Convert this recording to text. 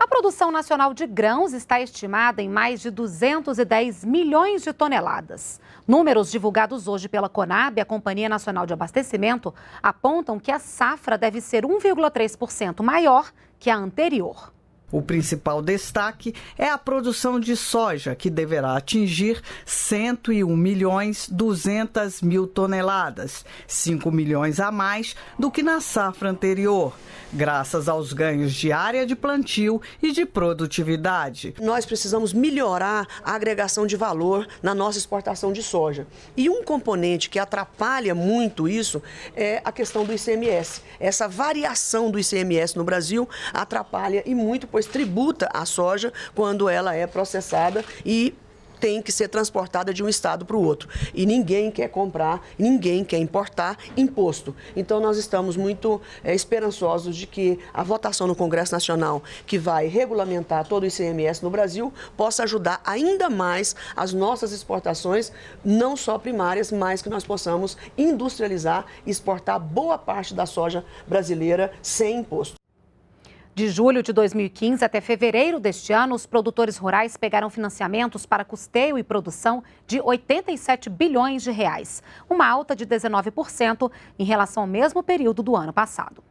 A produção nacional de grãos está estimada em mais de 210 milhões de toneladas. Números divulgados hoje pela Conab, a Companhia Nacional de Abastecimento, apontam que a safra deve ser 1,3% maior que a anterior. O principal destaque é a produção de soja, que deverá atingir 101 milhões 200 mil toneladas, 5 milhões a mais do que na safra anterior, graças aos ganhos de área de plantio e de produtividade. Nós precisamos melhorar a agregação de valor na nossa exportação de soja. E um componente que atrapalha muito isso é a questão do ICMS. Essa variação do ICMS no Brasil atrapalha e muito, pois tributa a soja quando ela é processada e tem que ser transportada de um estado para o outro. E ninguém quer comprar, ninguém quer importar imposto. Então nós estamos muito é, esperançosos de que a votação no Congresso Nacional, que vai regulamentar todo o ICMS no Brasil, possa ajudar ainda mais as nossas exportações, não só primárias, mas que nós possamos industrializar e exportar boa parte da soja brasileira sem imposto. De julho de 2015 até fevereiro deste ano, os produtores rurais pegaram financiamentos para custeio e produção de 87 bilhões de reais, uma alta de 19% em relação ao mesmo período do ano passado.